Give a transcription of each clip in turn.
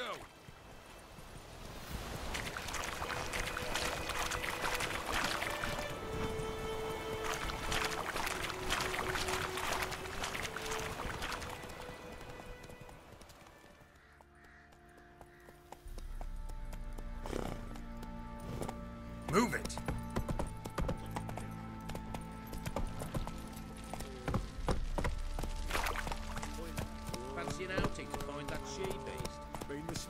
go.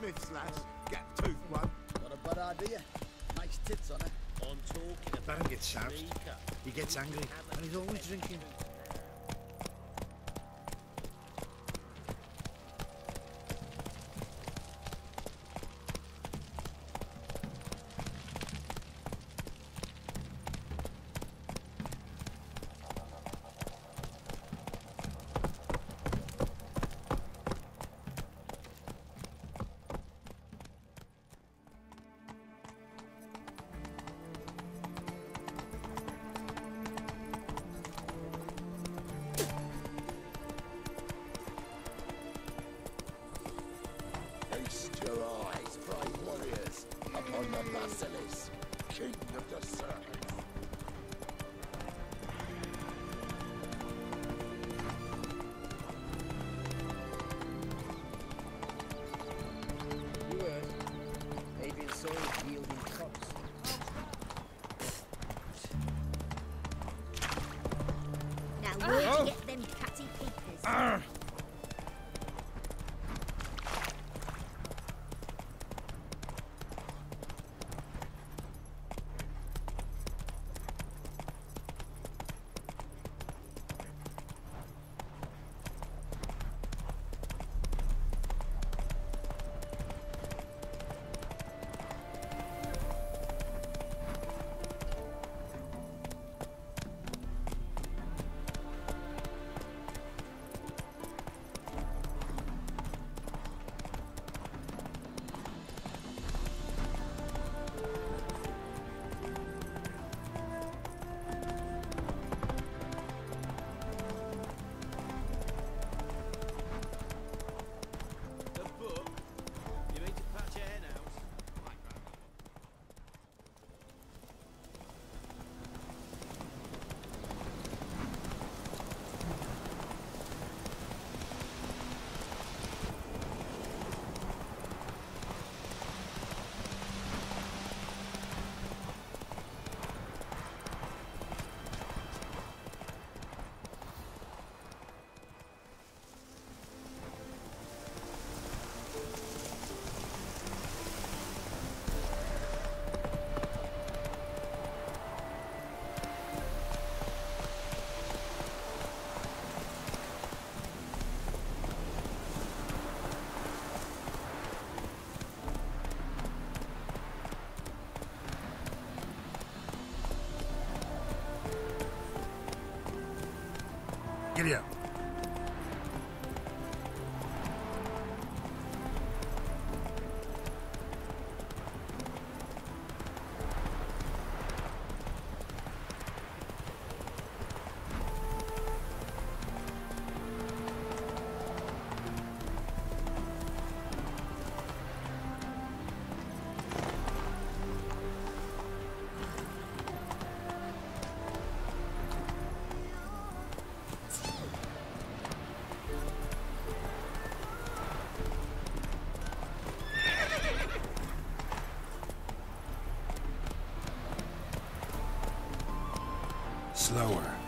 Smiths, lads. Gap tooth one. Got a bad idea. Nice tits on her. I'm talking about Baron gets soused. He gets angry, and he's always drinking. Now where'd you get them catty papers. The Giddy Slower.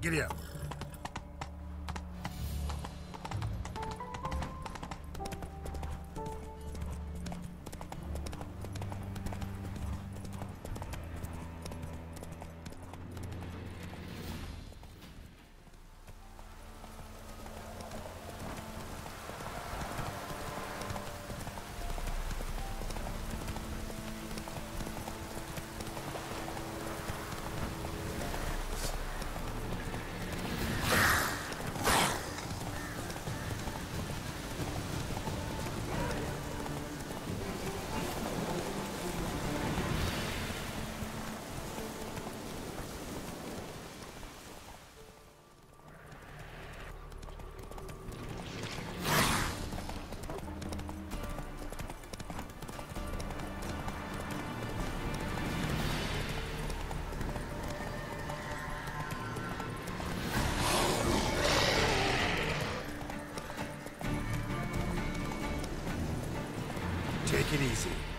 Giddy up. Take it easy.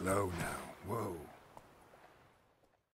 Slow now.